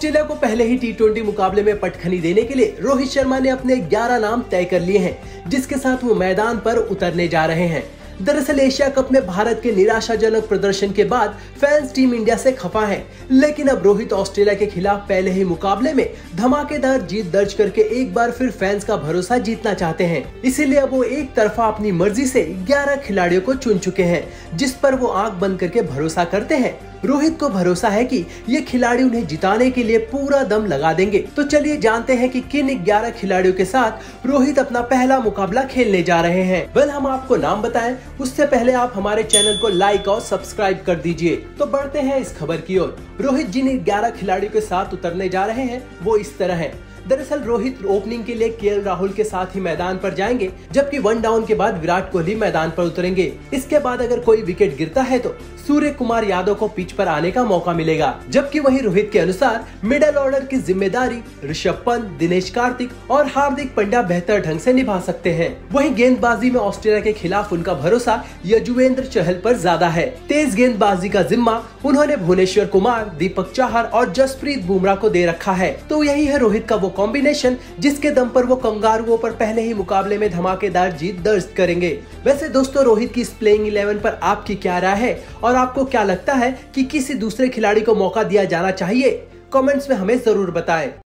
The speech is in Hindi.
ऑस्ट्रेलिया को पहले ही टी मुकाबले में पटखनी देने के लिए रोहित शर्मा ने अपने 11 नाम तय कर लिए हैं, जिसके साथ वो मैदान पर उतरने जा रहे हैं। दरअसल एशिया कप में भारत के निराशाजनक प्रदर्शन के बाद फैंस टीम इंडिया से खफा हैं, लेकिन अब रोहित ऑस्ट्रेलिया के खिलाफ पहले ही मुकाबले में धमाकेदार जीत दर्ज करके एक बार फिर फैंस का भरोसा जीतना चाहते हैं। इसीलिए अब वो एक तरफा अपनी मर्ज़ी से 11 खिलाड़ियों को चुन चुके हैं जिस पर वो आँख बंद करके भरोसा करते हैं। रोहित को भरोसा है कि ये खिलाड़ी उन्हें जिताने के लिए पूरा दम लगा देंगे। तो चलिए जानते हैं कि किन 11 खिलाड़ियों के साथ रोहित अपना पहला मुकाबला खेलने जा रहे हैं। वेल हम आपको नाम बताएँ उससे पहले आप हमारे चैनल को लाइक और सब्सक्राइब कर दीजिए। तो बढ़ते हैं इस खबर की ओर। रोहित जिन ग्यारह खिलाड़ियों के साथ उतरने जा रहे हैं, वो इस तरह है। दरअसल रोहित ओपनिंग के लिए के राहुल के साथ ही मैदान पर जाएँगे, जबकि वन डाउन के बाद विराट कोहली मैदान पर उतरेंगे। इसके बाद अगर कोई विकेट गिरता है तो सूर्य कुमार यादव को पिच पर आने का मौका मिलेगा, जबकि वही रोहित के अनुसार मिडल ऑर्डर की ज़िम्मेदारी ऋषभ पंत, दिनेश कार्तिक और हार्दिक पंड्या बेहतर ढंग से निभा सकते हैं। वहीं गेंदबाजी में ऑस्ट्रेलिया के खिलाफ उनका भरोसा यजुवेंद्र चहल पर ज़्यादा है। तेज गेंदबाजी का जिम्मा उन्होंने भुवनेश्वर कुमार, दीपक चाहर और जसप्रीत बुमराह को दे रखा है। तो यही है रोहित का वो कॉम्बिनेशन जिसके दम पर वो कंगारुओं पर पहले ही मुकाबले में धमाकेदार जीत दर्ज करेंगे। वैसे दोस्तों, रोहित की इस प्लेइंग इलेवन पर आपकी क्या राय है? और आपको क्या लगता है कि किसी दूसरे खिलाड़ी को मौका दिया जाना चाहिए? कमेंट्स में हमें ज़रूर बताएँ।